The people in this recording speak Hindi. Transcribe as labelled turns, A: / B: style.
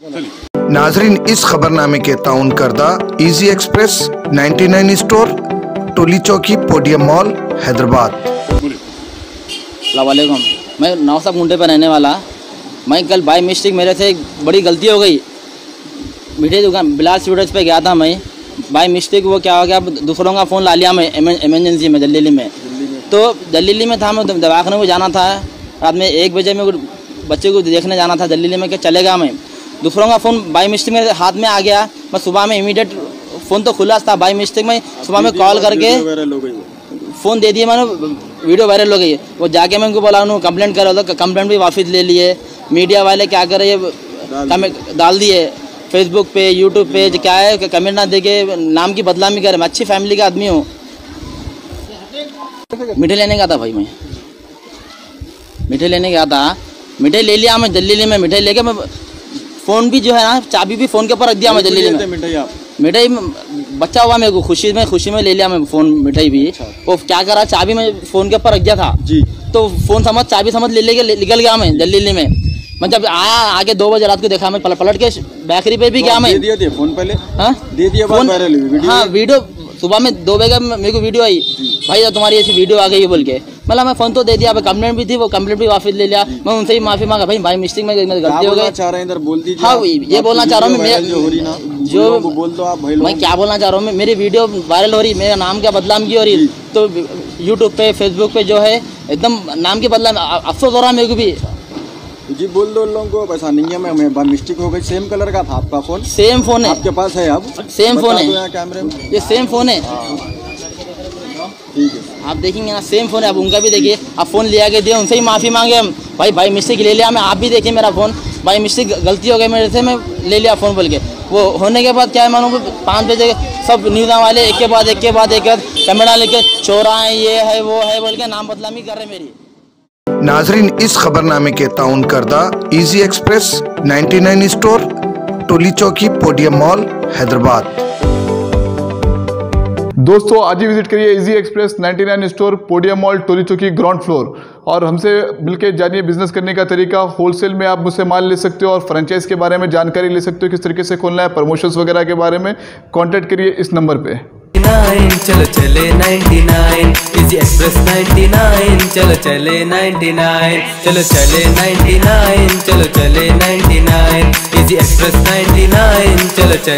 A: नाजरीन, इस खबरनामे के ताउन करदा इजी एक्सप्रेस 99 स्टोर टोली चौकी पोडियम मॉल हैदराबाद।
B: वालेकुम मैं नौसा गुंडे पर रहने वाला। मैं कल बाई मिस्टेक मेरे से एक बड़ी गलती हो गई। मीठे दुकान बिलास स्वीटर्स पे गया था मैं। बाई मिस्टेक वो क्या हो गया दूसरों का फ़ोन ला लिया मैं एमरजेंसी में, दिल्ली में। तो दिल्ली में था, मैं दवाखाने को जाना था। रात में एक बजे में बच्चे को देखने जाना था, दिल्ली में क्या चलेगा मैं? दूसरों का फ़ोन बाई मिस्टेक मेरे हाथ में आ गया मैं सुबह में इमीडिएट फ़ोन तो खुला था बाई मिस्टेक में सुबह में कॉल करके फ़ोन दे दिए मैंने वीडियो वायरल हो गई। वो जाके मैं उनको बोला उन्होंने कंप्लेंट करा तो कंप्लेंट भी वापस ले लिए। मीडिया वाले क्या कर रहे ये डाल दिए। फेसबुक पे यूट्यूब पे क्या है कमेंट ना दे के नाम की बदनामी करे मैं अच्छी फैमिली का आदमी हूँ। मिठाई लेने का था भाई मैं। मीठे लेने गया था। मिठाई ले लिया मैं दिल्ली में मिठाई लेके मैं फ़ोन भी जो है ना चाबी भी फ़ोन के ऊपर रख दिया मैं दिल्ली में मिठाई बच्चा हुआ मेरे को खुशी में खुशी में ले लिया मैं फ़ोन मिठाई भी। अच्छा। वो क्या करा चाबी मैं फ़ोन के ऊपर रख दिया था। जी। तो फ़ोन समझ चाबी समझ ले लेके निकल गया मैं दिल्ली में। मैं जब आया आगे दो बजे रात को देखा मैं पलट के बेकरी पे भी गया मैं
C: दे दिया फ़ोन पहले।
B: हाँ? दे दिया फ़ोन हाँ वीडियो सुबह में दो बजे मेरे को वीडियो आई। भाई तुम्हारी ऐसी वीडियो आ गई है बोल के। मतलब मैं फ़ोन तो दे दिया कंप्लेंट भी थी वो कंप्लेंट भी वापस ले लिया। मैं उनसे ही माफ़ी मांगा भाई भाई मिस्टेक में गलती हो गई।
C: चाह रहे इधर? बोल दीजिए
B: हाँ ये बोलना चाह रहा हूँ मैं जो बोल दो आप भाई मैं क्या बोलना चाह रहा हूँ मेरी वीडियो वायरल हो रही मेरा नाम क्या बदलाम की हो रही? तो यूट्यूब पे फेसबुक पे जो है एकदम नाम के बदलाम अफसोस हो रहा है मेरे को भी।
C: जी बोल दो लोगों को ऐसा नहीं है मैं मिस्टेक हो गई। सेम कलर का था आपका फ़ोन
B: सेम फ़ोन है।
C: आपके पास है अब?
B: सेम फ़ोन है।
C: कैमरे में।
B: ये सेम फ़ोन है। आप देखेंगे ना सेम फ़ोन है। अब उनका भी देखिए। आप फ़ोन ले आके दिए उनसे ही माफ़ी मांगे हम। भाई भाई मिस्टेक ले लिया, मैं आप भी देखिए मेरा फ़ोन भाई मिस्टेक गलती हो गई मेरे से, मैं ले लिया फ़ोन बोल के। वो होने के बाद क्या है मानो पाँच बजे सब न्यूज़ वाले, एक के बाद, एक के बाद, एक के बाद। कैमरा लेके, चोरा है, ये है, वो है बोल के नाम बदलामी कर रहे मेरी।
A: नाजरीन, इस खबरनामे के ताउन करदा इजी एक्सप्रेस 99 स्टोर टोली चौकी पोडियम मॉल हैदराबाद।
D: दोस्तों, आज ही विज़िट करिए easy express 99 store podium mall Toli Chowki ground floor और हमसे मिलकर जानिए बिज़नेस करने का तरीका। होलसेल में आप मुझसे माल ले सकते हो और फ्रेंचाइज के बारे में जानकारी ले सकते हो, किस तरीके से खोलना है प्रमोशंस वगैरह के बारे में। कॉन्टैक्ट करिए इस नंबर पर
E: चलो चले 99 इजी एक्सप्रेस 99 चलो चले 99 चलो चले 99 चलो चले 99 इजी एक्सप्रेस 99 चलो चले